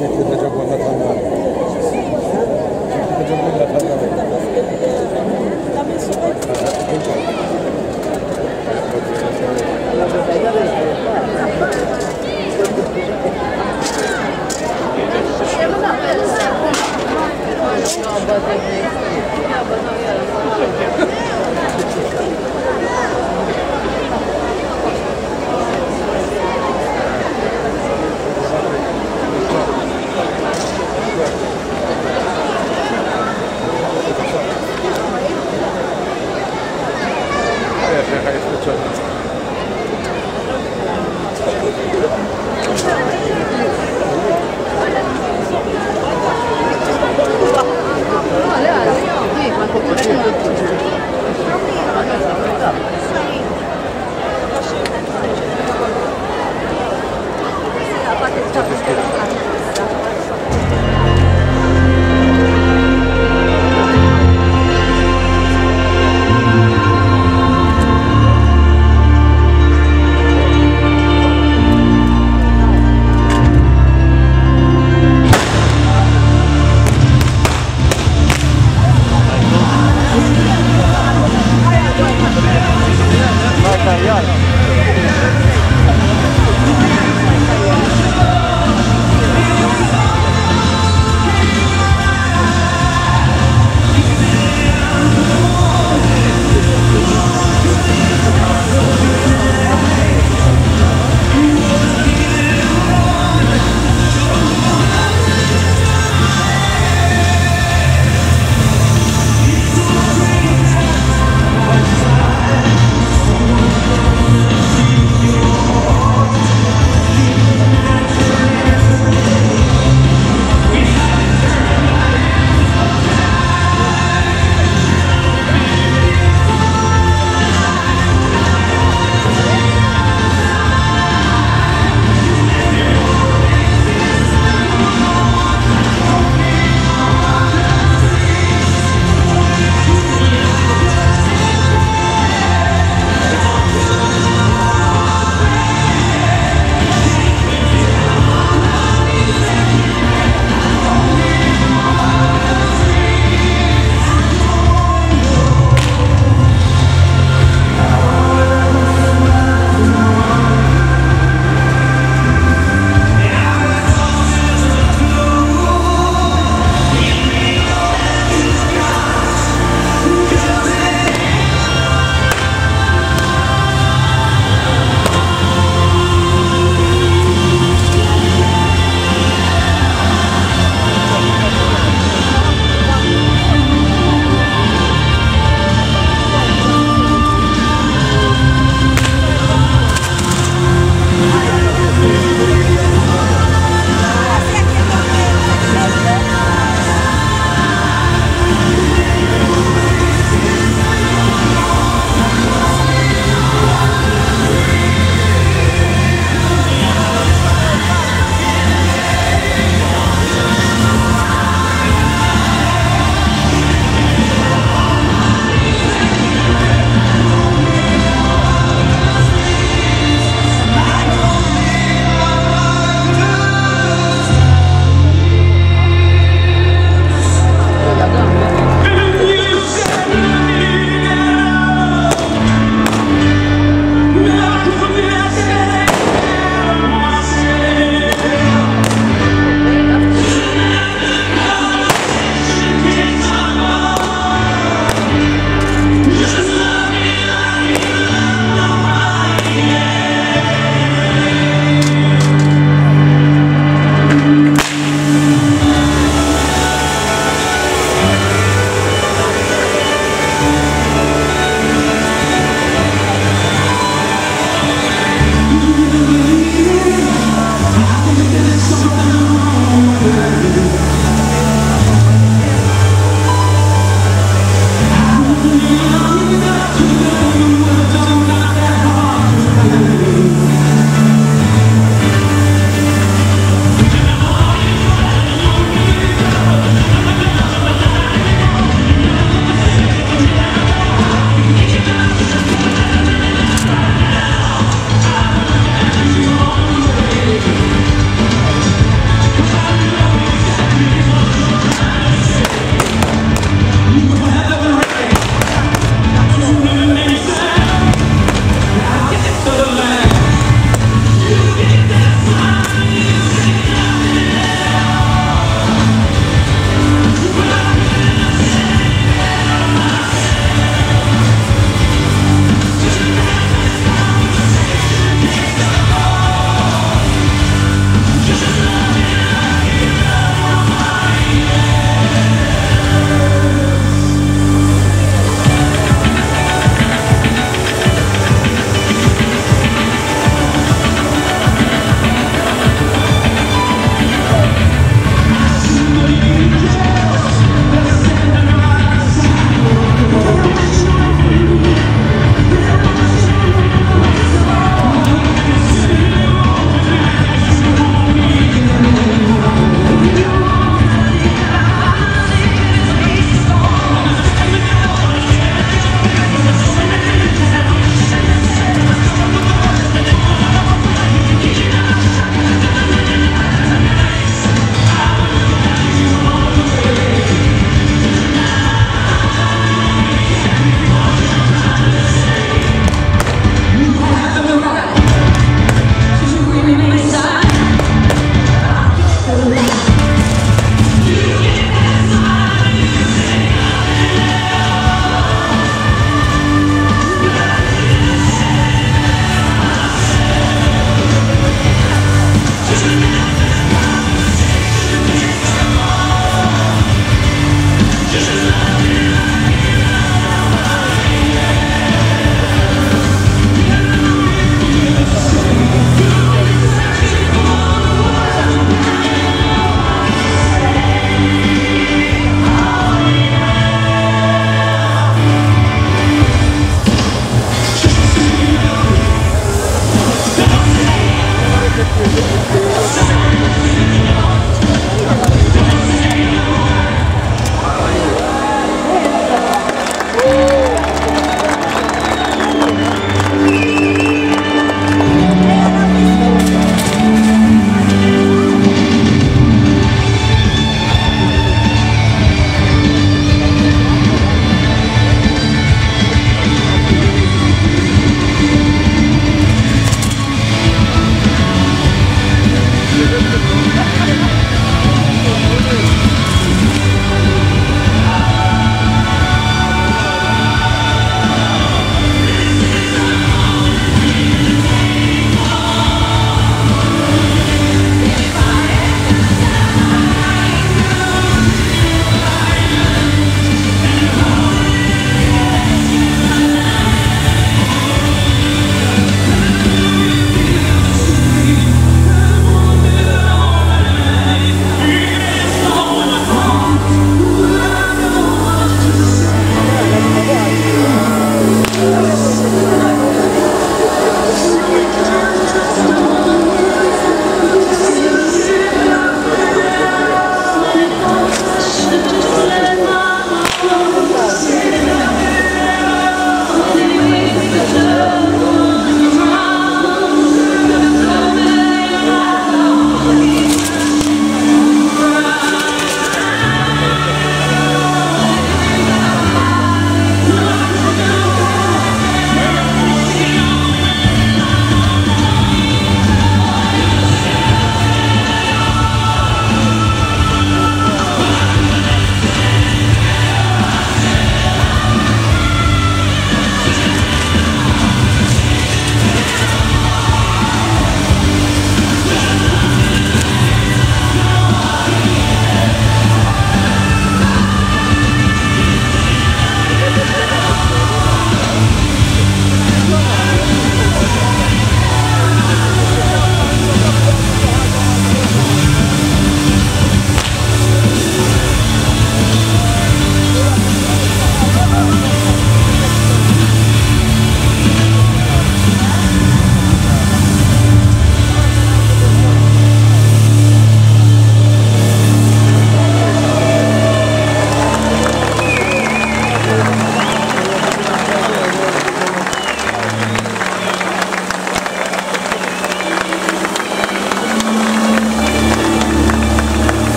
Şekilde